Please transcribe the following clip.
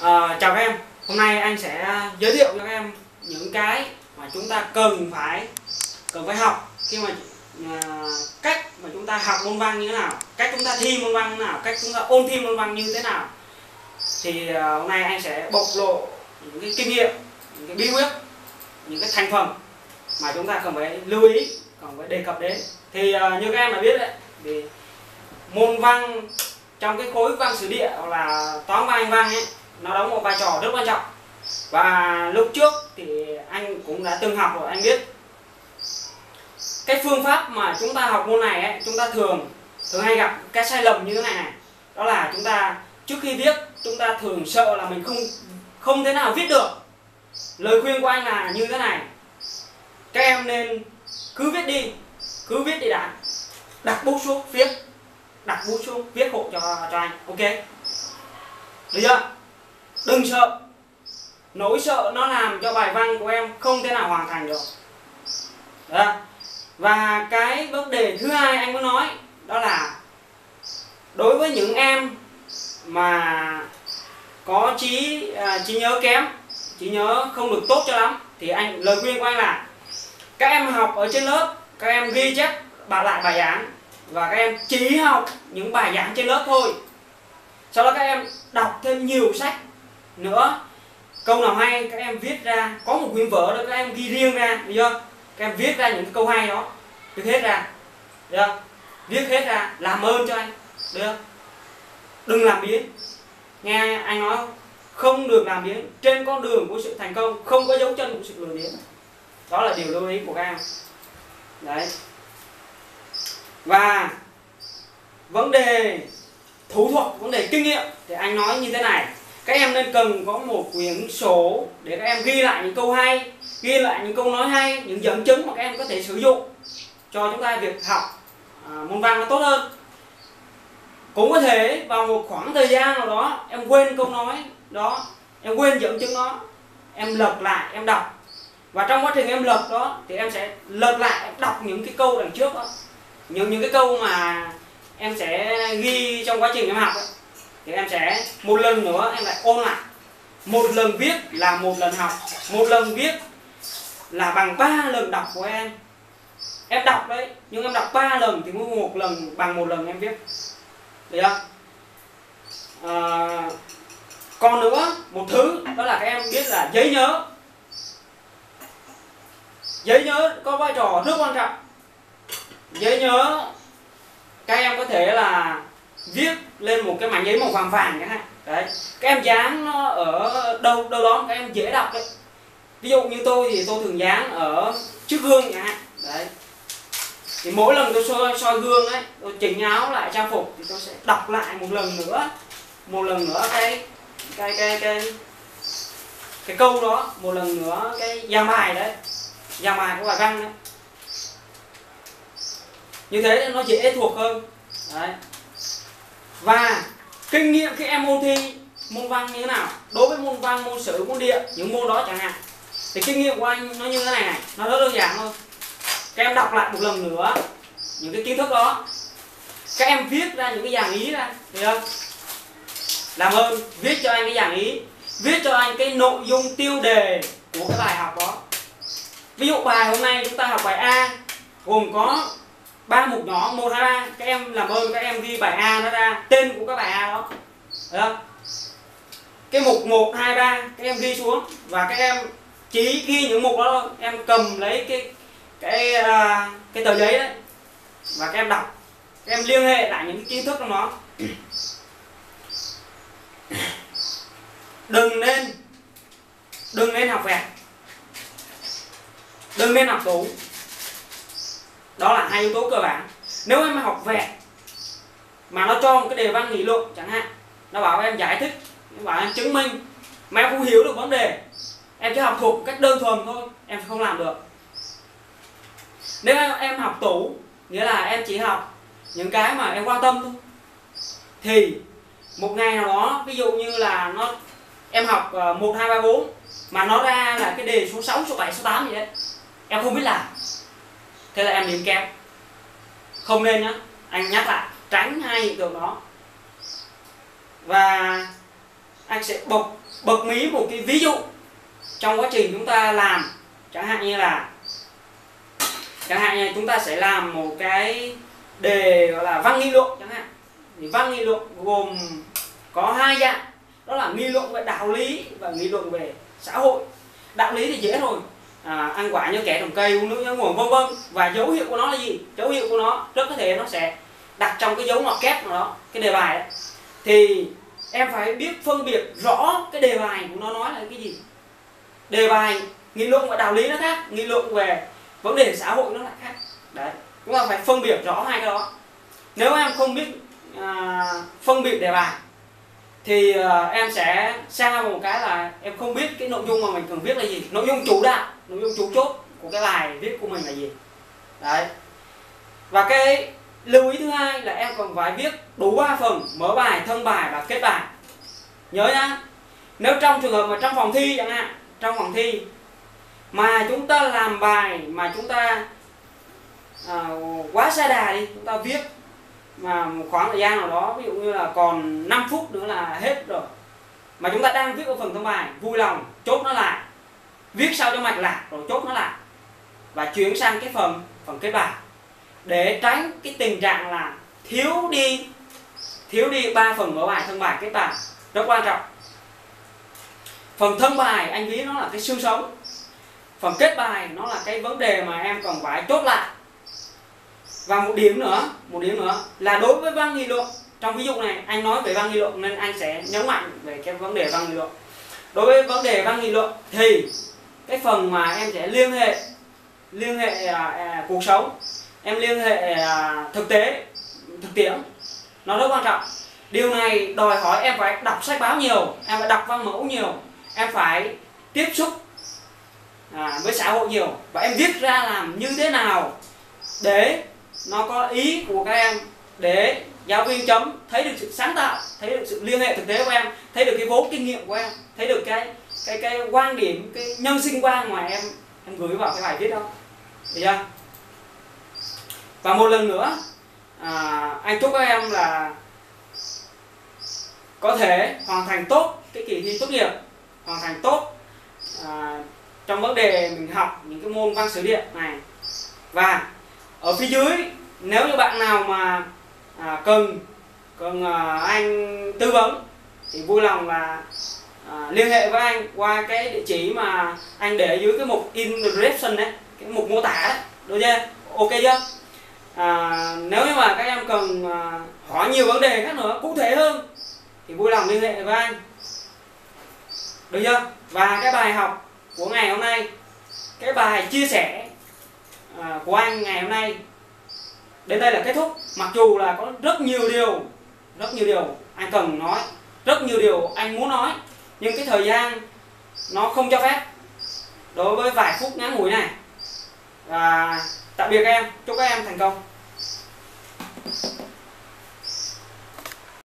À, chào các em, hôm nay anh sẽ giới thiệu cho các em những cái mà chúng ta cần phải cần phải học khi mà à, cách mà chúng ta học môn văn như thế nào, cách chúng ta thi môn văn như thế nào, cách chúng ta ôn thi môn văn như thế nào. Thì à, hôm nay anh sẽ bộc lộ những cái kinh nghiệm, những cái bí quyết, những cái thành phần mà chúng ta cần phải lưu ý, cần phải đề cập đến. Thì à, như các em đã biết đấy, thì môn văn trong cái khối văn sử địa hoặc là toán văn anh văn ấy nó đóng một vai trò rất quan trọng. Và lúc trước thì anh cũng đã từng học rồi anh biết. Cái phương pháp mà chúng ta học môn này ấy, chúng ta thường thường hay gặp cái sai lầm như thế này này. Đó là chúng ta trước khi viết chúng ta thường sợ là mình không không thế nào viết được. Lời khuyên của anh là như thế này. Các em nên cứ viết đi cứ viết đi đã. Đặt bút xuống viết. Đặt bút xuống viết hộ cho cho anh ok? Được chưa? Đừng sợ. Nỗi sợ nó làm cho bài văn của em không thể nào hoàn thành được. Đó. và cái vấn đề thứ hai anh muốn nói đó là đối với những em mà có trí à, trí nhớ kém trí nhớ không được tốt cho lắm thì anh lời khuyên của anh là các em học ở trên lớp các em ghi chép bà lại bài giảng và các em chỉ học những bài giảng trên lớp thôi. Sau đó các em đọc thêm nhiều sách nữa, câu nào hay, các em viết ra, có một quyển vở đó các em ghi riêng ra, được chưa? Các em viết ra những câu hay đó, viết hết ra, được chưa? viết hết ra, làm ơn cho anh, được không? đừng làm biến. Nghe anh nói không? Không được làm biến. Trên con đường của sự thành công, không có dấu chân của sự lừa biến đó là điều lưu ý của các em. Đấy. Và vấn đề thủ thuật, vấn đề kinh nghiệm. Thì anh nói như thế này các em nên cần có một quyển sổ để các em ghi lại những câu hay ghi lại những câu nói hay những dẫn chứng mà các em có thể sử dụng cho chúng ta việc học à, môn văn nó tốt hơn. Cũng có thể vào một khoảng thời gian nào đó em quên câu nói đó em quên dẫn chứng đó em lật lại em đọc. Và trong quá trình em lật đó thì em sẽ lật lại em đọc những cái câu đằng trước đó. Những những cái câu mà em sẽ ghi trong quá trình em học ấy, thì em sẽ một lần nữa em lại ôn lại. Một lần viết là một lần học một lần viết là bằng ba lần đọc của em. Em đọc đấy nhưng em đọc ba lần thì mới một lần bằng một lần em viết. Được không? À, còn nữa một thứ đó là các em biết là giấy nhớ. Giấy nhớ có vai trò rất quan trọng. Giấy nhớ các em có thể là viết lên một cái mảnh giấy màu vàng vàng chẳng hạn. Đấy. Các em dán nó ở đâu đâu đó, các em dễ đọc đấy ví dụ như tôi thì tôi thường dán ở trước gương chẳng hạn. Đấy. Thì mỗi lần tôi soi soi gương ấy, tôi chỉnh áo lại, trang phục thì tôi sẽ đọc lại một lần nữa. Một lần nữa cái cái cái cái cái câu đó, một lần nữa cái giao bài đấy. Giao bài của bài văn đấy. Như thế nó dễ thuộc hơn. Đấy và kinh nghiệm khi em môn thi môn văn như thế nào? Đối với môn văn, môn sử, môn địa, những môn đó chẳng hạn. Thì kinh nghiệm của anh nó như thế này này, nó rất đơn giản thôi. Các em đọc lại một lần nữa những cái kiến thức đó. Các em viết ra những cái dạng ý ra, được không? Làm ơn, viết cho anh cái dạng ý. Viết cho anh cái nội dung tiêu đề của cái bài học đó. Ví dụ bài hôm nay chúng ta học bài A, gồm có ba mục nhỏ một hai ba. Các em làm ơn các em ghi bài A nó ra. Tên của các bài A đó. Được không? Cái mục một hai ba các em ghi xuống. Và các em chỉ ghi những mục đó thôi. Em cầm lấy cái cái uh, cái tờ giấy đấy. Và các em đọc. Các em liên hệ lại những cái kiến thức trong đó. Đừng nên đừng nên học vẹt. Đừng nên học tủ đó là hai yếu tố cơ bản. Nếu em học vẽ mà nó cho một cái đề văn nghị luận chẳng hạn nó bảo em giải thích nó bảo em chứng minh mà em không hiểu được vấn đề em chỉ học thuộc một cách đơn thuần thôi em không làm được. Nếu em, em học tủ nghĩa là em chỉ học những cái mà em quan tâm thôi thì một ngày nào đó ví dụ như là nó em học ờ, một hai ba bốn mà nó ra là cái đề số 6, số 7, số 8 gì đấy em không biết làm thế là em điểm kém không nên nhá, anh nhắc lại, tránh hai hiện tượng đó. Và anh sẽ bộc bật mí một cái ví dụ trong quá trình chúng ta làm. Chẳng hạn như là, chẳng hạn như chúng ta sẽ làm một cái đề gọi là văn nghị luận chẳng hạn. Thì văn nghị luận gồm có hai dạng. Đó là nghị luận về đạo lý và nghị luận về xã hội. Đạo lý thì dễ rồi à, ăn quả như kẻ trồng cây uống nước nhớ nguồn vân vân. Và dấu hiệu của nó là gì? Dấu hiệu của nó rất có thể nó sẽ đặt trong cái dấu ngoặc kép nào đó cái đề bài ấy. thì em phải biết phân biệt rõ cái đề bài của nó nói là cái gì. Đề bài nghị luận và đạo lý nó khác nghị luận về vấn đề xã hội nó lại khác. Đấy chúng ta phải phân biệt rõ hai cái đó. Nếu em không biết à, phân biệt đề bài thì à, em sẽ xa một cái là em không biết cái nội dung mà mình cần viết là gì. Nội dung chủ đạo nội dung chủ chốt của cái bài viết của mình là gì? Đấy. Và cái lưu ý thứ hai là em còn phải viết đủ ba phần mở bài thân bài và kết bài. Nhớ nhá nếu trong trường hợp mà trong phòng thi chẳng hạn trong phòng thi mà chúng ta làm bài mà chúng ta à, quá xa đà đi chúng ta viết mà một khoảng thời gian nào đó ví dụ như là còn 5 phút nữa là hết rồi mà chúng ta đang viết ở phần thân bài vui lòng chốt nó lại viết sao cho mạch lạc, rồi chốt nó lại. Và chuyển sang cái phần phần kết bài. Để tránh cái tình trạng là thiếu đi thiếu đi ba phần mở bài, thân bài kết bài rất quan trọng. Phần thân bài, anh ví nó là cái xương sống. Phần kết bài, nó là cái vấn đề mà em cần phải chốt lại. Và một điểm nữa, một điểm nữa là đối với văn nghị luận. Trong ví dụ này, anh nói về văn nghị luận nên anh sẽ nhấn mạnh về cái vấn đề văn nghị luận. Đối với vấn đề văn nghị luận thì cái phần mà em sẽ liên hệ liên hệ à, à, cuộc sống. Em liên hệ à, thực tế thực tiễn. Nó rất quan trọng. Điều này đòi hỏi em phải đọc sách báo nhiều em phải đọc văn mẫu nhiều em phải tiếp xúc à, với xã hội nhiều. Và em viết ra làm như thế nào để nó có ý của các em để giáo viên chấm thấy được sự sáng tạo thấy được sự liên hệ thực tế của em thấy được cái vốn kinh nghiệm của em thấy được cái cái cái quan điểm cái nhân sinh quan mà em em gửi vào cái bài viết đó. Được chưa? Và một lần nữa à, anh chúc các em là có thể hoàn thành tốt cái kỳ thi tốt nghiệp hoàn thành tốt à, trong vấn đề mình học những cái môn văn sử địa này. Và ở phía dưới nếu như bạn nào mà à, cần cần à, anh tư vấn thì vui lòng là à, liên hệ với anh qua cái địa chỉ mà anh để dưới cái mục in description đấy cái mục mô tả đấy được chưa? Ok chưa? À, nếu như mà các em cần à, hỏi nhiều vấn đề khác nữa cụ thể hơn thì vui lòng liên hệ với anh. Được chưa? Và cái bài học của ngày hôm nay cái bài chia sẻ à, của anh ngày hôm nay đến đây là kết thúc. Mặc dù là có rất nhiều điều rất nhiều điều anh cần nói rất nhiều điều anh muốn nói nhưng cái thời gian nó không cho phép đối với vài phút ngắn ngủi này. Và tạm biệt các em. Chúc các em thành công.